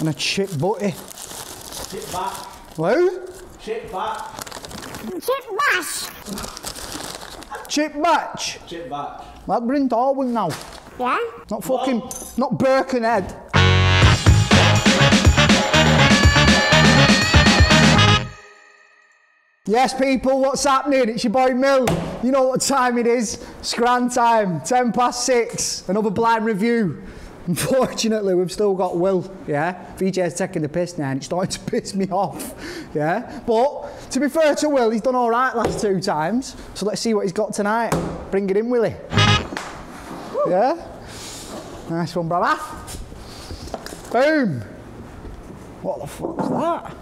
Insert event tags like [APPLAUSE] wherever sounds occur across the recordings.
And a chip butty. Chip back. Who? Chip back. Chip bash. Chip batch. Chip back. Like Bryn Darwen now. Yeah? Not fucking, not Birkenhead. Yes, people, what's happening? It's your boy Mill. You know what time it is. Scran time, 10 past 6. Another blind review. Unfortunately, we've still got Will, yeah? VJ's taking the piss now and it's starting to piss me off, yeah? But, to be fair to Will, he's done all right last two times. So let's see what he's got tonight. Bring it in, Willie. Yeah? Nice one, brother. Boom. What the fuck's that?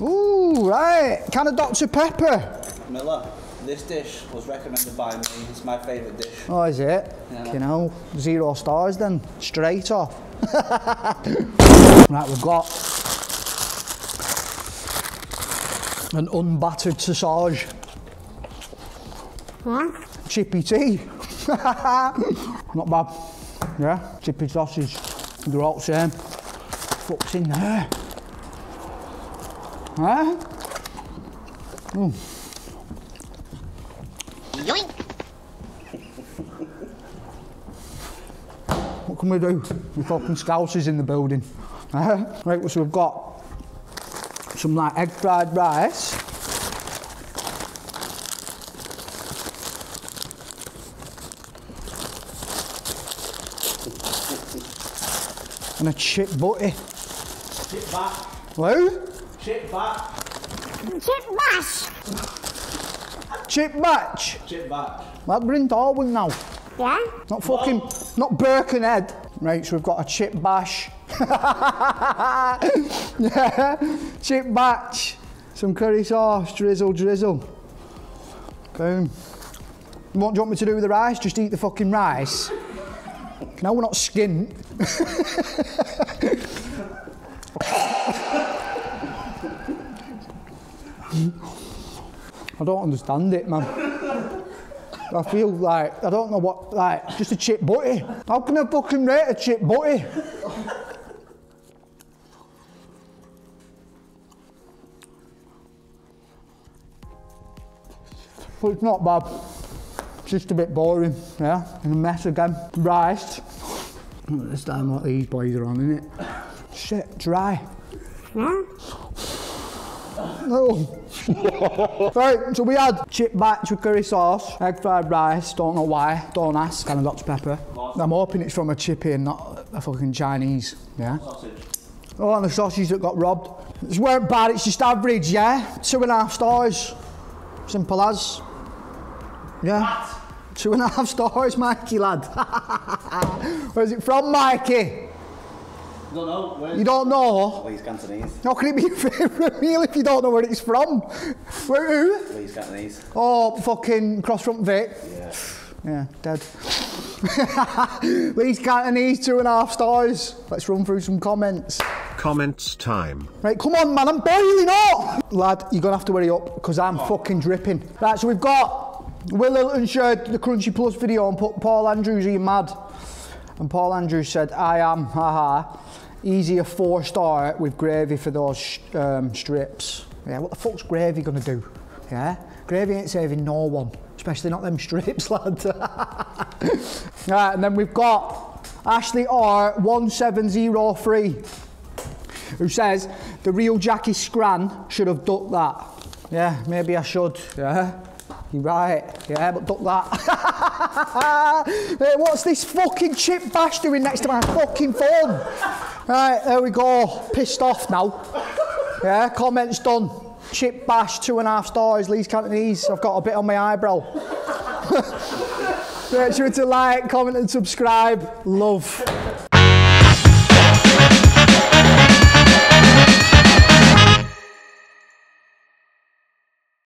Ooh, right. Can of Dr. Pepper. Miller, this dish was recommended by me. It's my favourite dish. Oh, is it? Yeah. You know, zero stars then. Straight off. [LAUGHS] right, we've got an unbattered sausage. Yeah? Chippy tea. [LAUGHS] Not bad. Yeah, chippy sausage. They're all the same. Fuck's in there. Huh? Ooh. Yoink. What can we do? We fucking scousers in the building. Uh, right, so we've got some like egg fried rice. And a chip butty. Chip back. Who? Chip back. Chip bash. Chip batch. Chip back. Like Bryn Darwen now. Yeah? Not fucking, not Birkenhead. Right, so we've got a chip bash. [LAUGHS] yeah, chip batch. Some curry sauce, drizzle, drizzle. Boom. What do you want me to do with the rice? Just eat the fucking rice? No, we're not skint. [LAUGHS] I don't understand it, man. I feel like, I don't know what, like, just a chip butty. How can I fucking rate a chip butty? But it's not bad. It's just a bit boring, yeah? And a mess again. Rice. This time what these boys are on, innit? Shit, dry. No. [LAUGHS] right, so we had chip batch with curry sauce, egg fried rice, don't know why, don't ask, and a Dr Pepper. I'm hoping it's from a chippy and not a fucking Chinese, yeah? Sausage. Oh, and the sausage that got robbed. It weren't bad, it's just average, yeah? Two and a half stars. Simple as. Yeah? Two and a half stars, Mikey, lad. [LAUGHS] Where's it from, Mikey? Don't know. Where's You don't know? Lee's Cantonese. How can it be [LAUGHS] your favourite meal if you don't know where it's from? Where, who? Lee's Cantonese. Oh, fucking Crossfront Vic. Yeah. Yeah, dead. [LAUGHS] Lee's Cantonese, two and a half stars. Let's run through some comments. Comments time. Right, come on, man, I'm boiling up! Lad, you're gonna have to hurry up, because I'm fucking dripping. Right, so we've got Will Hilton shared the Crunchy Plus video and put Paul Andrews, are you mad? And Paul Andrews said, I am, [LAUGHS] haha. Easy a four star with gravy for those um, strips. Yeah, what the fuck's gravy gonna do? Yeah? Gravy ain't saving no one, especially not them [LAUGHS] strips, lad. [LAUGHS] right, and then we've got Ashley R1703 who says the real Jackie Scran should have ducked that. Yeah, maybe I should. Yeah, you're right. Yeah, but duck that. [LAUGHS] hey, what's this fucking chip bash doing next to my fucking phone? Right, there we go. Pissed off now. Yeah, comments done. Chip bash, two and a half stars, Lee's Cantonese. I've got a bit on my eyebrow. [LAUGHS] Make sure to like, comment, and subscribe. Love.